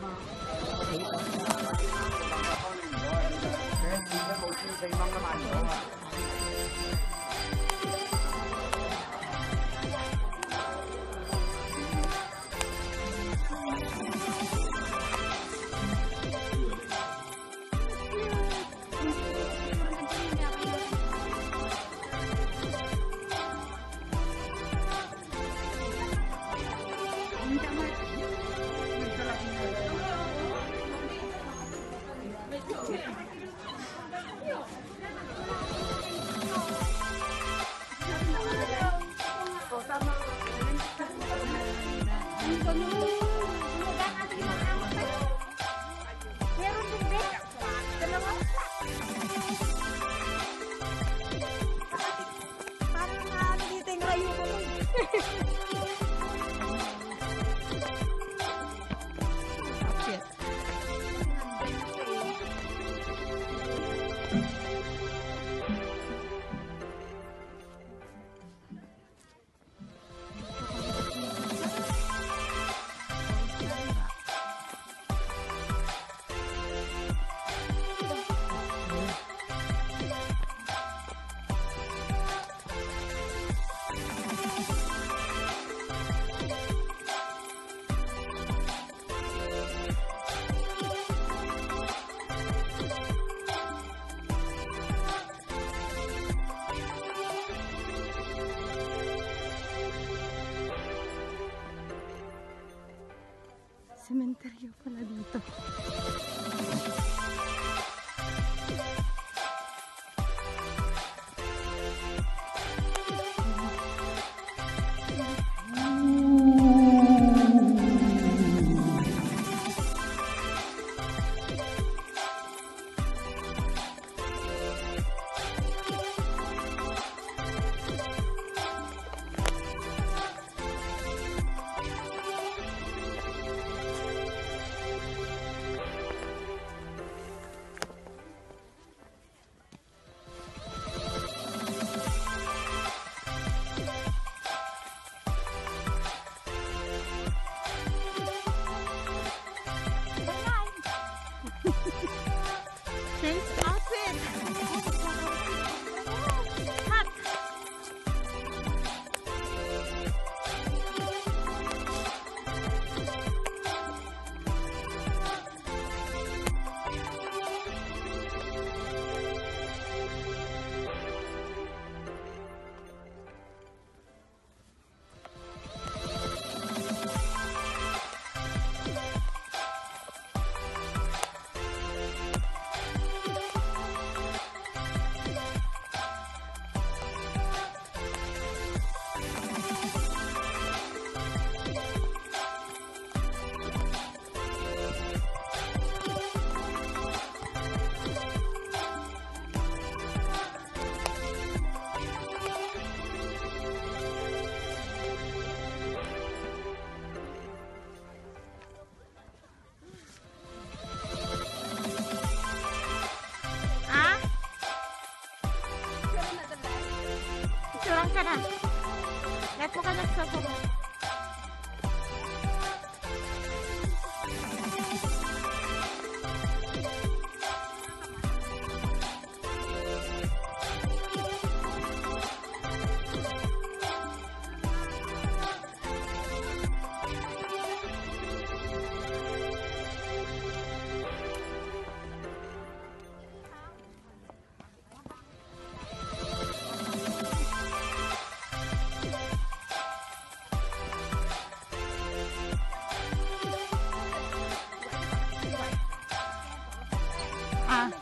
诶，我个，个，你唔，你，冇千，四蚊都買唔到啊。啊。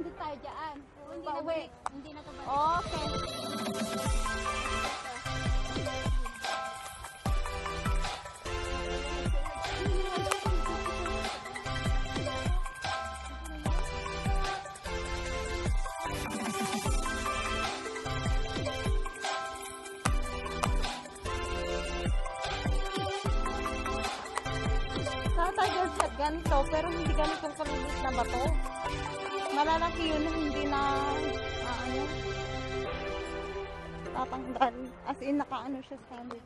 Din tayo dyan. Hindi Pauwi. na, hindi na to ba? Okay. Sa ganito, pero hindi ganitong na bato. Malalaki yun, hindi na, ah, ano, tatanggal. As in, nakaano siya sa amin.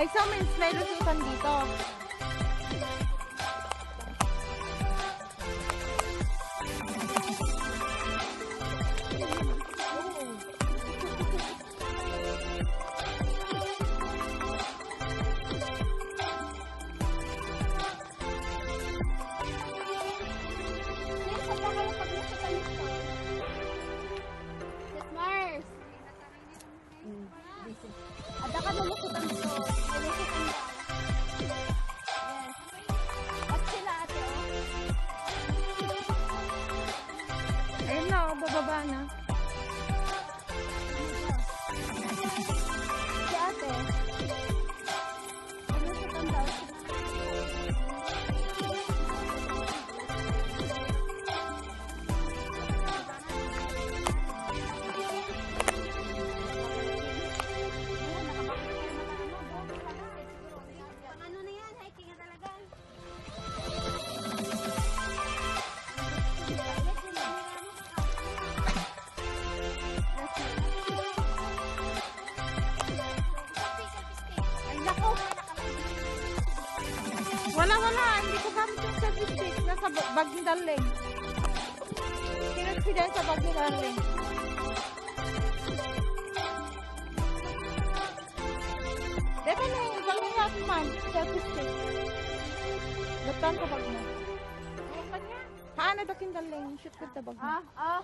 I saw men's may lusutan dito. बग डाल लेंगे। किरट की जैसा बग डाल लेंगे। देखो मैं पकड़ूँगा अपनी माँ क्या कुछ है बच्चों को पकड़ना हाँ ना तो किन लेंगे, शुक्र तबक हाँ हाँ।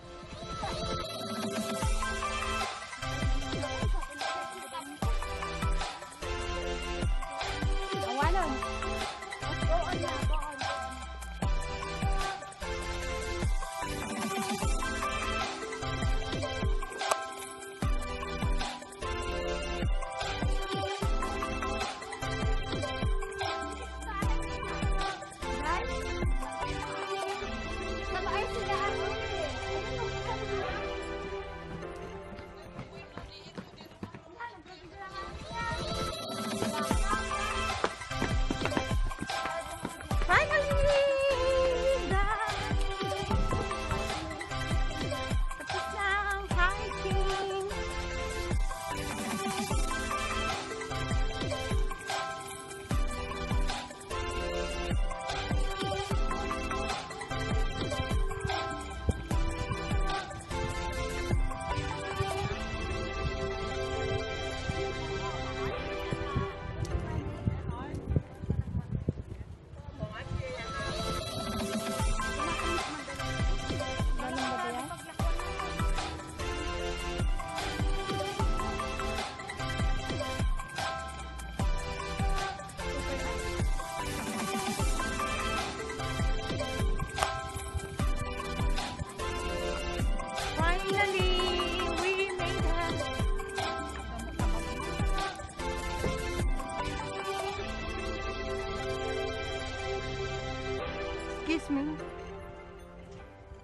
Excuse me.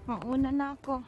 Mauna na ako.